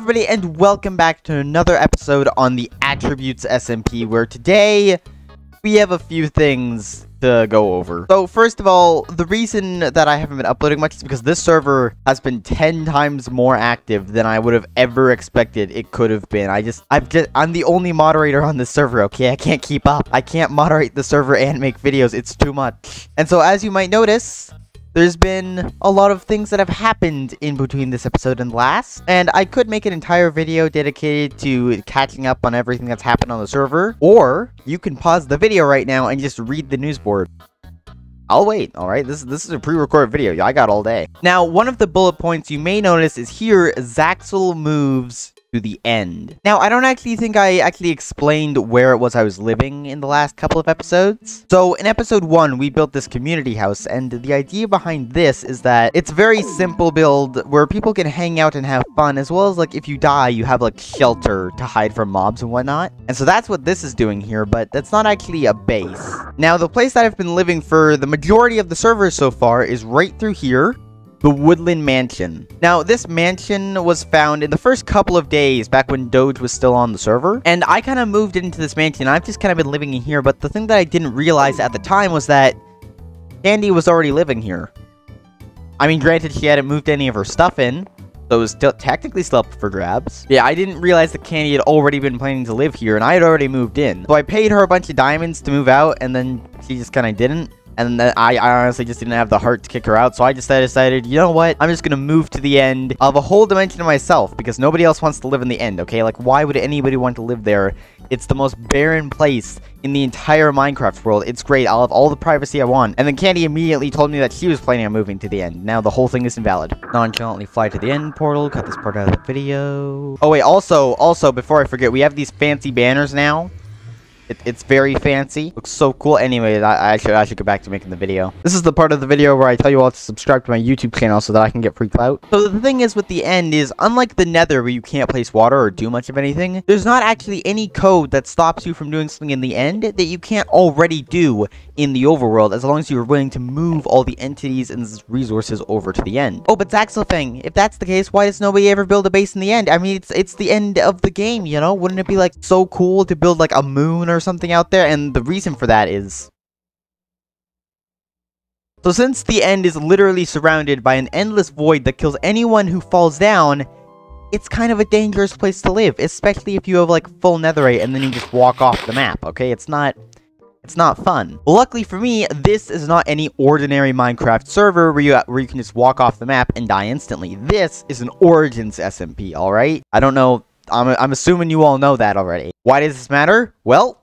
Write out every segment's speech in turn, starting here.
everybody, and welcome back to another episode on the Attributes SMP, where today we have a few things to go over. So, first of all, the reason that I haven't been uploading much is because this server has been 10 times more active than I would have ever expected it could have been. I just, I've just, I'm the only moderator on this server, okay? I can't keep up. I can't moderate the server and make videos. It's too much. And so, as you might notice, there's been a lot of things that have happened in between this episode and last, and I could make an entire video dedicated to catching up on everything that's happened on the server, or you can pause the video right now and just read the news board. I'll wait, alright? This, this is a pre-recorded video. I got all day. Now, one of the bullet points you may notice is here, Zaxl moves to the end. Now, I don't actually think I actually explained where it was I was living in the last couple of episodes. So, in episode 1, we built this community house, and the idea behind this is that it's very simple build where people can hang out and have fun, as well as, like, if you die, you have, like, shelter to hide from mobs and whatnot. And so that's what this is doing here, but that's not actually a base. Now, the place that I've been living for the majority of the servers so far is right through here, the Woodland Mansion. Now, this mansion was found in the first couple of days back when Doge was still on the server, and I kind of moved into this mansion. I've just kind of been living in here, but the thing that I didn't realize at the time was that Candy was already living here. I mean, granted, she hadn't moved any of her stuff in, so it was still technically still up for grabs. Yeah, I didn't realize that Candy had already been planning to live here, and I had already moved in. So I paid her a bunch of diamonds to move out, and then she just kind of didn't. And then I, I honestly just didn't have the heart to kick her out, so I just decided, you know what? I'm just gonna move to the end of a whole dimension of myself, because nobody else wants to live in the end, okay? Like, why would anybody want to live there? It's the most barren place in the entire Minecraft world. It's great. I'll have all the privacy I want. And then Candy immediately told me that she was planning on moving to the end. Now the whole thing is invalid. Nonchalantly fly to the end portal. Cut this part out of the video. Oh wait, also, also, before I forget, we have these fancy banners now. It, it's very fancy. Looks so cool. Anyway, I, I, should I should get back to making the video. This is the part of the video where I tell you all to subscribe to my YouTube channel so that I can get free clout. So the thing is with the end is, unlike the nether where you can't place water or do much of anything, there's not actually any code that stops you from doing something in the end that you can't already do in the overworld as long as you're willing to move all the entities and resources over to the end. Oh, but Zaxlfang, if that's the case, why does nobody ever build a base in the end? I mean, it's it's the end of the game, you know? Wouldn't it be like so cool to build like a moon or something out there, and the reason for that is... So since the end is literally surrounded by an endless void that kills anyone who falls down, it's kind of a dangerous place to live, especially if you have like full netherite and then you just walk off the map, okay? It's not... It's not fun. Well, Luckily for me, this is not any ordinary Minecraft server where you, where you can just walk off the map and die instantly. This is an Origins SMP, alright? I don't know, I'm, I'm assuming you all know that already. Why does this matter? Well,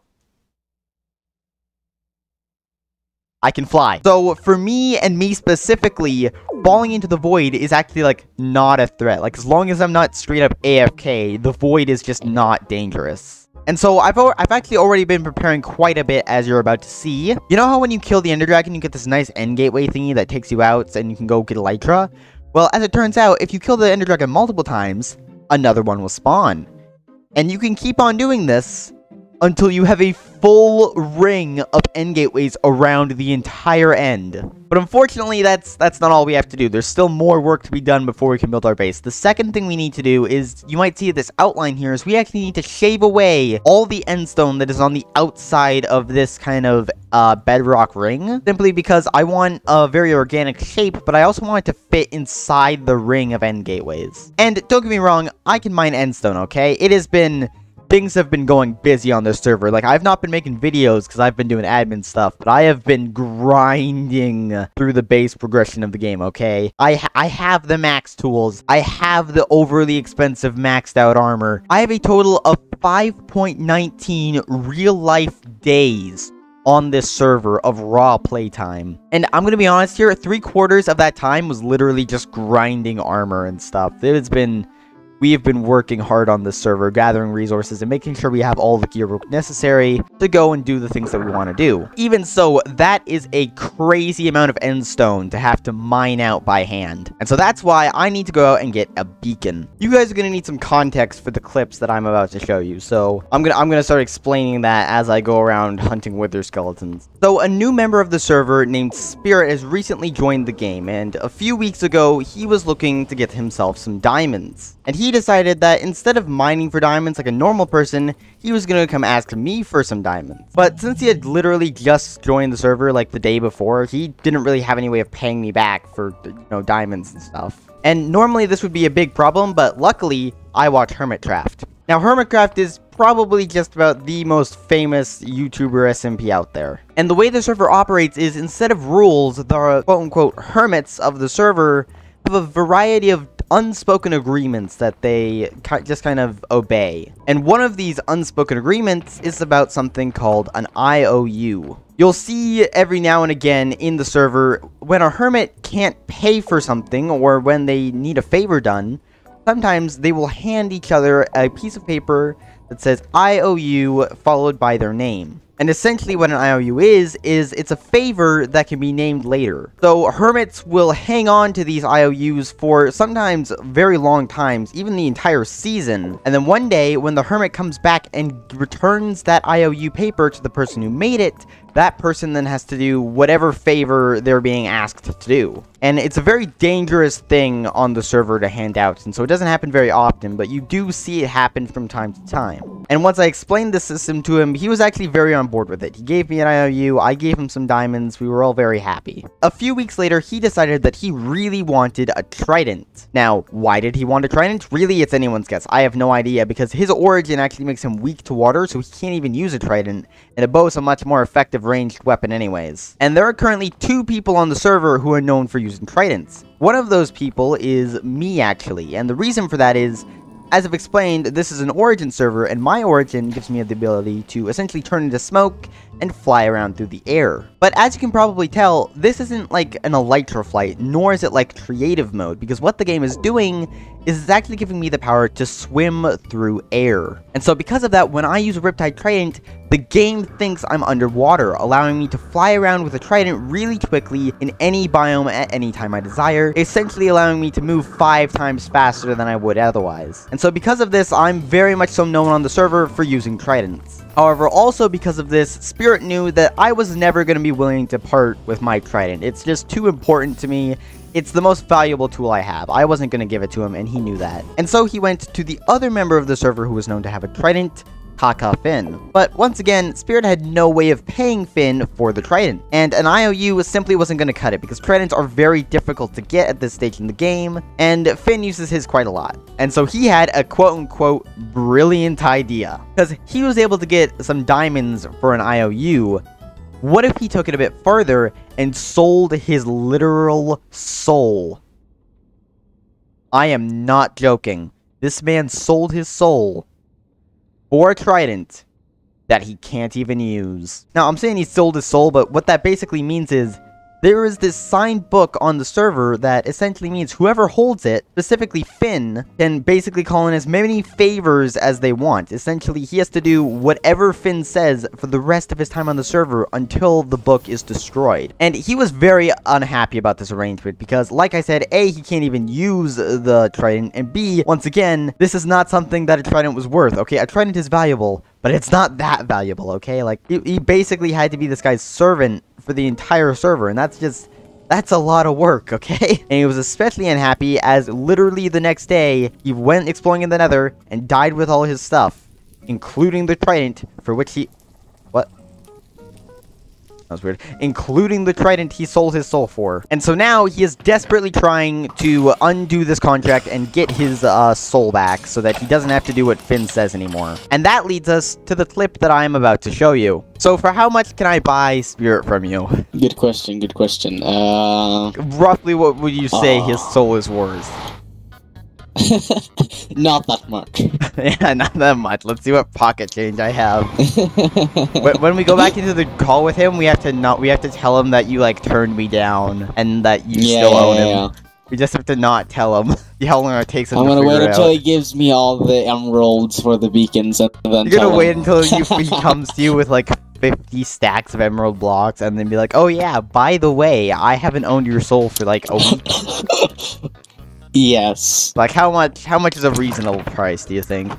I can fly. So for me and me specifically, falling into the void is actually like not a threat. Like as long as I'm not straight up AFK, the void is just not dangerous. And so I've, I've actually already been preparing quite a bit as you're about to see. You know how when you kill the Ender Dragon, you get this nice end gateway thingy that takes you out and you can go get Elytra? Well, as it turns out, if you kill the Ender Dragon multiple times, another one will spawn. And you can keep on doing this until you have a full ring of end gateways around the entire end. But unfortunately, that's that's not all we have to do. There's still more work to be done before we can build our base. The second thing we need to do is, you might see this outline here, is we actually need to shave away all the end stone that is on the outside of this kind of uh, bedrock ring. Simply because I want a very organic shape, but I also want it to fit inside the ring of end gateways. And don't get me wrong, I can mine end stone, okay? It has been things have been going busy on this server. Like, I've not been making videos because I've been doing admin stuff, but I have been grinding through the base progression of the game, okay? I, ha I have the max tools. I have the overly expensive maxed out armor. I have a total of 5.19 real-life days on this server of raw playtime. And I'm gonna be honest here, three quarters of that time was literally just grinding armor and stuff. It has been we have been working hard on this server, gathering resources and making sure we have all the gear necessary to go and do the things that we want to do. Even so, that is a crazy amount of endstone to have to mine out by hand. And so that's why I need to go out and get a beacon. You guys are going to need some context for the clips that I'm about to show you, so I'm going to I'm going to start explaining that as I go around hunting wither skeletons. So a new member of the server named Spirit has recently joined the game, and a few weeks ago, he was looking to get himself some diamonds. And he decided that instead of mining for diamonds like a normal person, he was gonna come ask me for some diamonds. But since he had literally just joined the server like the day before, he didn't really have any way of paying me back for, you know, diamonds and stuff. And normally this would be a big problem, but luckily, I watch Hermitcraft. Now, Hermitcraft is probably just about the most famous YouTuber SMP out there. And the way the server operates is instead of rules, the quote-unquote hermits of the server have a variety of unspoken agreements that they just kind of obey. And one of these unspoken agreements is about something called an IOU. You'll see every now and again in the server when a hermit can't pay for something or when they need a favor done, sometimes they will hand each other a piece of paper that says IOU followed by their name. And essentially what an IOU is, is it's a favor that can be named later. So hermits will hang on to these IOUs for sometimes very long times, even the entire season. And then one day, when the hermit comes back and returns that IOU paper to the person who made it, that person then has to do whatever favor they're being asked to do. And it's a very dangerous thing on the server to hand out, and so it doesn't happen very often, but you do see it happen from time to time. And once I explained the system to him, he was actually very on board with it. He gave me an IOU, I gave him some diamonds, we were all very happy. A few weeks later, he decided that he really wanted a trident. Now, why did he want a trident? Really, it's anyone's guess. I have no idea, because his origin actually makes him weak to water, so he can't even use a trident, and a bow is a much more effective ranged weapon anyways. And there are currently two people on the server who are known for using tridents. One of those people is me actually, and the reason for that is as I've explained, this is an origin server, and my origin gives me the ability to essentially turn into smoke and fly around through the air. But as you can probably tell, this isn't like an elytra flight, nor is it like creative mode, because what the game is doing is it's actually giving me the power to swim through air. And so because of that, when I use a Riptide Trident, the game thinks I'm underwater, allowing me to fly around with a trident really quickly in any biome at any time I desire, essentially allowing me to move five times faster than I would otherwise. And so because of this, I'm very much so known on the server for using tridents. However, also because of this, Spirit knew that I was never going to be willing to part with my trident. It's just too important to me. It's the most valuable tool I have. I wasn't going to give it to him, and he knew that. And so he went to the other member of the server who was known to have a trident, KakaFinn. But once again, Spirit had no way of paying Finn for the Trident, and an IOU simply wasn't going to cut it because Tridents are very difficult to get at this stage in the game, and Finn uses his quite a lot. And so he had a quote-unquote brilliant idea, because he was able to get some diamonds for an IOU, what if he took it a bit further and sold his literal soul? I am not joking. This man sold his soul or trident that he can't even use. Now, I'm saying he sold his soul, but what that basically means is there is this signed book on the server that essentially means whoever holds it, specifically Finn, can basically call in as many favors as they want. Essentially, he has to do whatever Finn says for the rest of his time on the server until the book is destroyed. And he was very unhappy about this arrangement because, like I said, A, he can't even use the trident, and B, once again, this is not something that a trident was worth, okay? A trident is valuable, but it's not that valuable, okay? Like, he, he basically had to be this guy's servant for the entire server, and that's just... That's a lot of work, okay? And he was especially unhappy as literally the next day, he went exploring in the nether and died with all his stuff, including the trident, for which he... What? That was weird. Including the trident he sold his soul for. And so now he is desperately trying to undo this contract and get his uh, soul back so that he doesn't have to do what Finn says anymore. And that leads us to the clip that I am about to show you. So for how much can I buy Spirit from you? Good question, good question. Uh... Roughly what would you say uh... his soul is worth? not that much. yeah, not that much. Let's see what pocket change I have. when we go back into the call with him, we have to not. We have to tell him that you like turned me down and that you yeah, still own him. Yeah. We just have to not tell him how long it takes him. I'm gonna wait until out. he gives me all the emeralds for the beacons, and then you're gonna wait him. until he comes to you with like 50 stacks of emerald blocks, and then be like, "Oh yeah, by the way, I haven't owned your soul for like a week." Yes. Like how much? How much is a reasonable price? Do you think?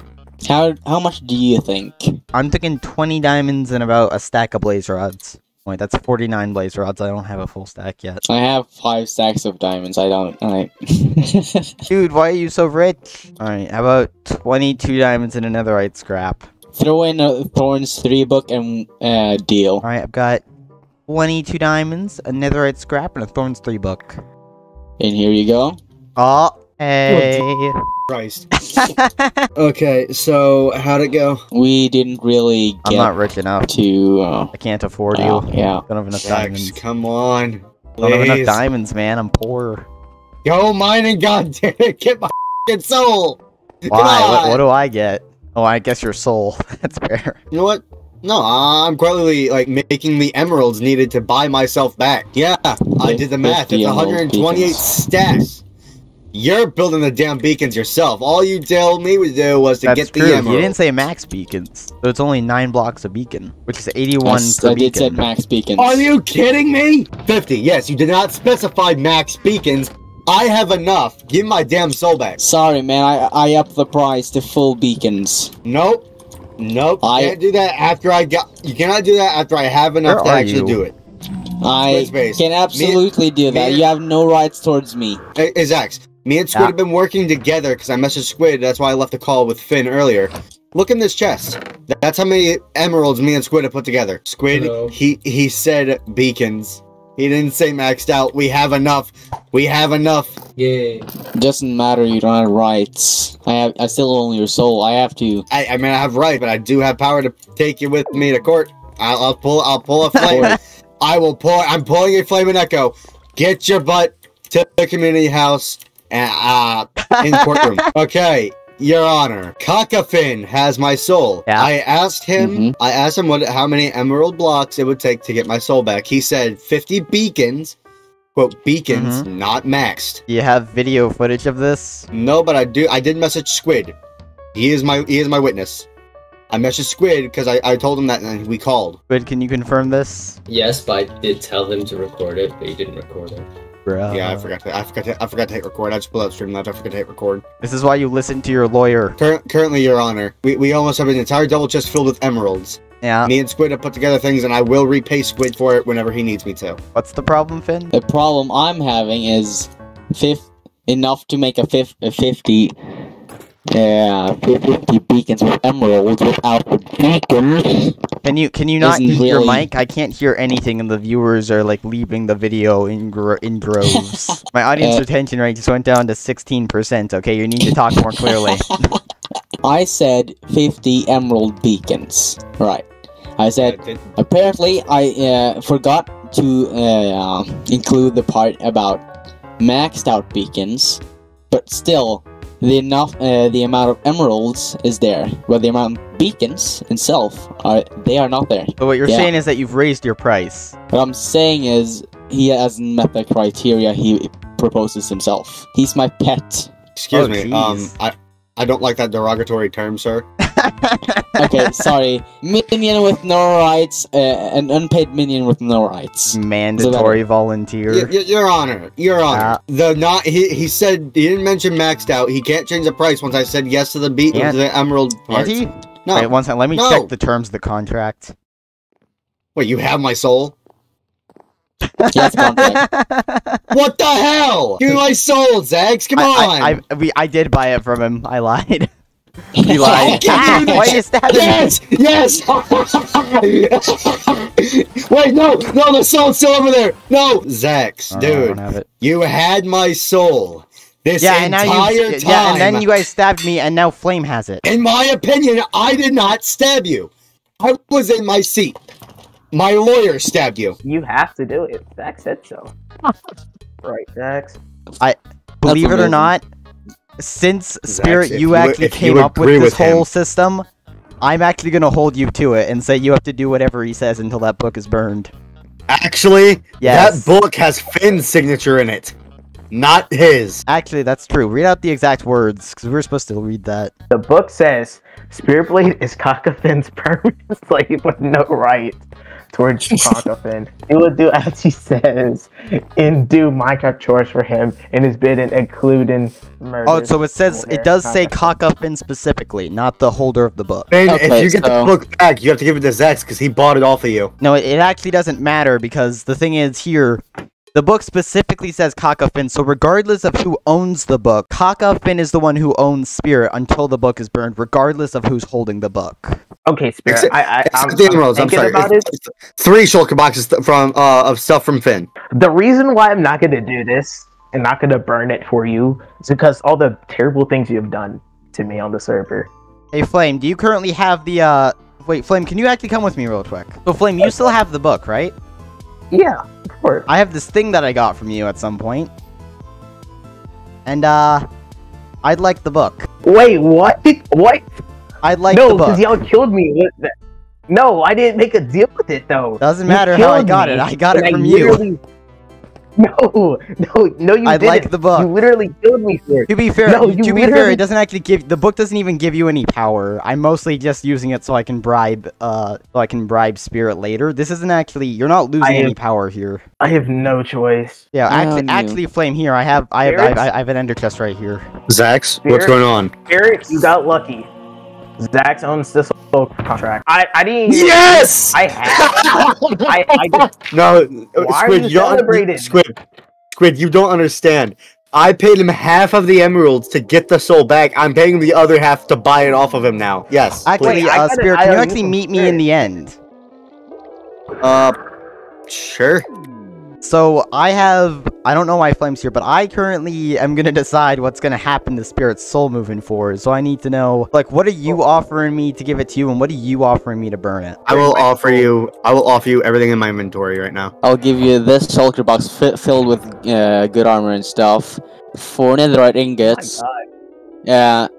How how much do you think? I'm thinking 20 diamonds and about a stack of blaze rods. Wait, that's 49 blaze rods. I don't have a full stack yet. I have five stacks of diamonds. I don't. I. Dude, why are you so rich? Alright, how about 22 diamonds and a netherite scrap? Throw in a Thorns three book and uh, deal. Alright, I've got 22 diamonds, a netherite scrap, and a thorns 3 book. And here you go. Oh, hey. Christ. Okay, so how'd it go? We didn't really I'm get not rich enough. to. Uh, I can't afford uh, you. yeah. Don't have enough Zax, diamonds. come on. Don't have enough diamonds, man. I'm poor. Go mining, goddamn it. Get my fing soul. Why? What, what do I get? Oh, I guess your soul. That's fair. You know what? No, I'm quietly like making the emeralds needed to buy myself back. Yeah, I did the math. It's 128 beacons. stacks. You're building the damn beacons yourself. All you told me to do was to That's get the true. emeralds. You didn't say max beacons, so it's only nine blocks a beacon, which is I, 81 s- per I did said max beacons. Are you kidding me? 50. Yes, you did not specify max beacons. I have enough. Give my damn soul back. Sorry, man. I I upped the price to full beacons. Nope. Nope. I- can't do that after I got. You cannot do that after I have enough Where to actually you? do it. I can absolutely do that. me- You have no rights towards me. Hey, hey, Zax, me and Squid Yeah. have been working together because I messaged Squid. That's why I left the call with Finn earlier. Look in this chest. That's how many emeralds me and Squid have put together. Squid, Hello. he he said beacons. He didn't say maxed out. We have enough. We have enough. Yay. Doesn't matter. You don't have rights. I have. I still own your soul. I have to. I, I mean, I have right, but I do have power to take you with me to court. I'll, I'll pull. I'll pull a flame. I will pull. I'm pulling a flame and echo. Get your butt to the community house and uh in the courtroom. okay, Your Honor. KakaFinn has my soul. Yeah. I asked him. Mhm. I asked him what how many emerald blocks it would take to get my soul back. He said 50 beacons. Quote beacons, not maxed. Do you have video footage of this? No, but I do. I did message Squid. He is my he is my witness. I messaged Squid because I, I told him that and we called. Good, can you confirm this? Yes, but I did tell him to record it, but he didn't record it. Bruh. yeah, I forgot. To, I forgot. To, I forgot to hit record. I just pulled out Streamlabs. I forgot to hit record. This is why you listen to your lawyer. Cur- currently, Your Honor, we, we almost have an entire double chest filled with emeralds. Yeah. Me and Squid have put together things, and I will repay Squid for it whenever he needs me to. What's the problem, Finn? The problem I'm having is fifth enough to make a fifth a fifty. Yeah, 50 beacons with emeralds without the beacons. Can you can you not use your mic? I can't hear anything, and the viewers are like leaving the video in gro- in droves. My audience Uh, retention rate just went down to sixteen percent. Okay, you need to talk more clearly. I said 50 emerald beacons. Right. I said Uh, apparently I uh, forgot to uh, include the part about maxed out beacons, but still the enough uh, the amount of emeralds is there, but the amount of beacons itself are they are not there. But what you're Yeah. saying is that you've raised your price. What I'm saying is he hasn't met the criteria he proposes himself. He's my pet. excuse Oh, me. jeez. Um, I I don't like that derogatory term, sir. Okay, sorry. Minion with no rights, uh, an unpaid minion with no rights. Mandatory volunteer. Y- y- Your Honor, Your Honor. the not he he said he didn't mention maxed out. He can't change the price once I said yes to the beat Can't- the emerald Can't parts. he? No. Wait, one second. Let me No. check the terms of the contract. Wait, you have my soul? He has a contract. What the hell? Give me my soul, Zags. Come on. I, I, I, we, I did buy it from him. I lied. You lied. can't do Why that. you stabbing me? Yes! Yes! Wait, no! No, the soul's still over there! No! Zax, Oh, dude, don't have it. you had my soul this Yeah, and now entire you. time. Yeah, and then you guys stabbed me, and now Flame has it. In my opinion, I did not stab you. I was in my seat. My lawyer stabbed you. You have to do it. Zach said so. right, Zax. I believe it or not, since Spirit, you you- actually you came up with this with him. whole system, I'm actually gonna hold you to it and say you have to do whatever he says until that book is burned. Actually, Yes. that book has Finn's signature in it. not his. Actually, that's true. Read out the exact words, because we were supposed to read that. The book says Spirit Blade is KakaFinn's permanent slave with no right towards KakaFinn. He will do as he says and do Minecraft chores for him in his bidden, including murder. Oh, so it says it does say KakaFinn specifically, not the holder of the book. And Okay, if you get so- the book back, you have to give it to Zex because he bought it off of you. No, it, it actually doesn't matter because the thing is here, the book specifically says KakaFinn, so regardless of who owns the book, KakaFinn is the one who owns Spirit until the book is burned, regardless of who's holding the book. Okay, Spirit. Except- I, I, I'm, Except the I'm emeralds. I'm sorry. about it. It's- it's Three shulker boxes th- from uh, of stuff from Finn. The reason why I'm not gonna do this and not gonna burn it for you is because all the terrible things you have done to me on the server. Hey, Flame, do you currently have the, uh... Wait, Flame, can you actually come with me real quick? So, Flame, you still have the book, right? Yeah, of course. I have this thing that I got from you at some point. And, uh... I'd like the book. Wait, what? What? I'd like no, the book. No, because y'all killed me. No, I didn't make a deal with it though. Doesn't matter how I got me, it. I got it and from you. Literally- No, no, no, you I'd didn't. like the book. You literally killed me for it. To be fair, No, to be fair, it doesn't actually give the book doesn't even give you any power. I'm mostly just using it so I can bribe uh so I can bribe spirit later. This isn't actually you're not losing I any power here. I have no choice. Yeah, Oh, actually no. actually flame here. I have I have I have, I have an ender chest right here. Zax, Here? what's going on? Eric, you got lucky. Zach owns this whole contract. I, I didn't. Yes! I have. I, I just, No, Why are Squid, you don't- celebrating? Squid, Squid, you don't understand. I paid him half of the emeralds to get the soul back. I'm paying him the other half to buy it off of him now. Yes. Actually, Wait, uh, spirit, can you actually meet me in the end? Uh, sure. So I have I don't know why flames here, but I currently am gonna decide what's gonna happen to Spirit's soul moving forward. So I need to know like what are you offering me to give it to you, and what are you offering me to burn it? I will offer you. I will offer you everything in my inventory right now. I'll give you this shulker box fi- filled with uh, good armor and stuff. Four netherite oh ingots. my God.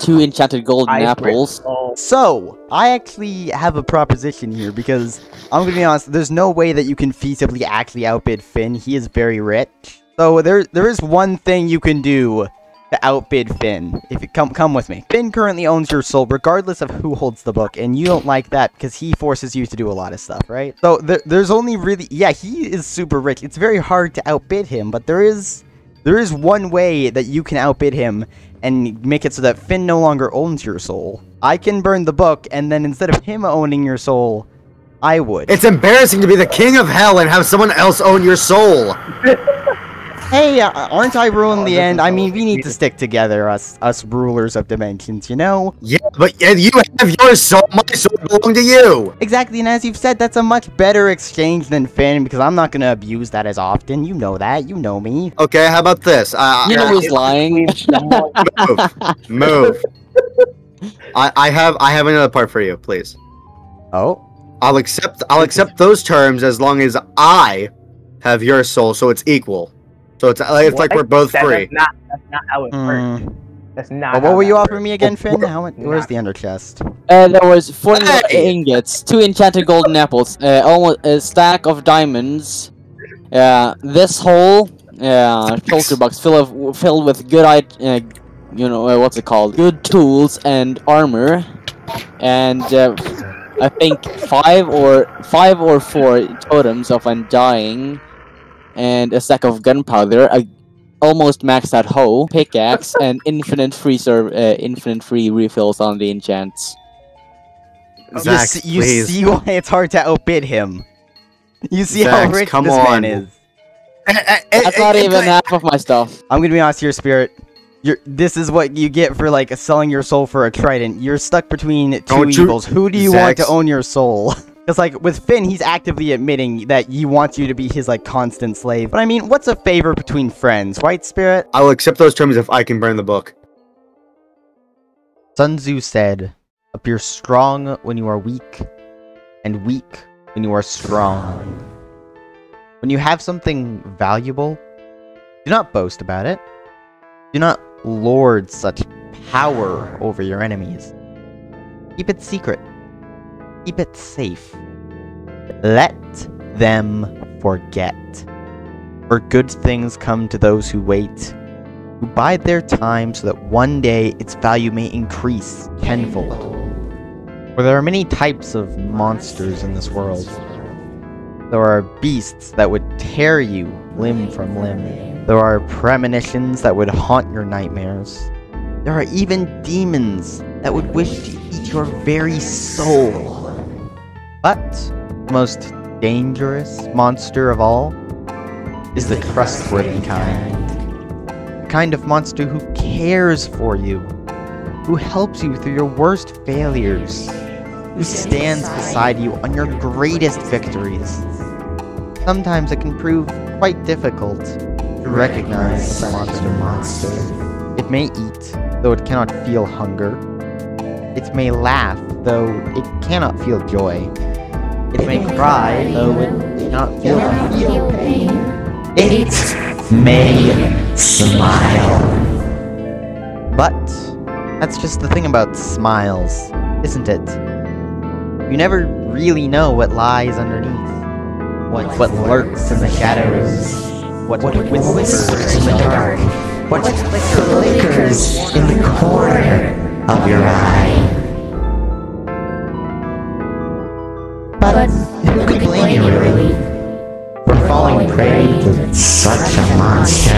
Two enchanted golden I apples. So, I actually have a proposition here because I'm gonna be honest, there's no way that you can feasibly actually outbid Finn. He is very rich. So there there is one thing you can do to outbid Finn. If you come come with me. Finn currently owns your soul regardless of who holds the book, and you don't like that because he forces you to do a lot of stuff, right? So there, there's only really yeah, he is super rich. It's very hard to outbid him, but there is there is one way that you can outbid him and make it so that Finn no longer owns your soul. I can burn the book, and then instead of him owning your soul, I would. It's embarrassing to be the king of hell and have someone else own your soul. hey, uh, aren't I ruling Oh, the end? I mean, we need to stick together, us us rulers of dimensions, you know? Yeah, but yeah, you have your soul. My soul belong to you. Exactly, and as you've said, that's a much better exchange than Finn, because I'm not gonna abuse that as often. You know that. You know me. Okay, how about this? Uh, You know uh, who's lying? Move, move. I, I have I have another part for you, please. Oh? I'll accept I'll accept those terms as long as I have your soul, so it's equal. So it's like it's like we're both That- free. That's not, that's not how it works. Hmm. That's not. But how what were that you works. offering me again, Finn? How, where's the ender chest? Uh, there was four Hey! ingots, two enchanted golden apples, uh, almost a stack of diamonds. Uh, this whole uh, shulker box filled of, filled with good, i- uh, you know, uh, what's it called? Good tools and armor, and uh, I think five or five or four totems of undying, and a stack of gunpowder. A almost maxed out hoe, pickaxe, and infinite free serve, uh, infinite free refills on the enchants. you Zach, see, you please. see why it's hard to outbid him. You see how Zax, rich come this on. man is. Eh, eh, eh, That's not even half of my stuff. I'm gonna be honest here, Spirit. You're, this is what you get for like selling your soul for a trident. You're stuck between 2 Don't you- evils. Who do you want to own your soul? Because like with Finn, he's actively admitting that he wants you to be his like constant slave. But I mean, what's a favor between friends, right, Spirit? I will accept those terms if I can burn the book. Sun Tzu said, "Appear strong when you are weak, and weak when you are strong." When you have something valuable, do not boast about it. Do not lord such power over your enemies. Keep it secret. Keep it safe. Let them forget. For good things come to those who wait, who bide their time so that one day its value may increase tenfold. For there are many types of monsters in this world. There are beasts that would tear you limb from limb. There are premonitions that would haunt your nightmares. There are even demons that would wish to eat your very soul. But the most dangerous monster of all is the trustworthy kind. The kind of monster who cares for you, who helps you through your worst failures, who stands beside you on your greatest victories. Sometimes it can prove quite difficult to recognize such a monster. It may eat, though it cannot feel hunger. It may laugh, though it cannot feel joy. It may cry, though it cannot feel pain. It may smile. But that's just the thing about smiles, isn't it? You never really know what lies underneath. What, what lurks in the shadows. What, what whispers in the dark. What flickers in the corner of your eye. But who could blame you really for falling prey to such a monster?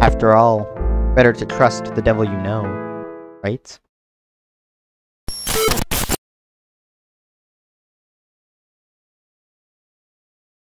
After all, better to trust the devil you know, right?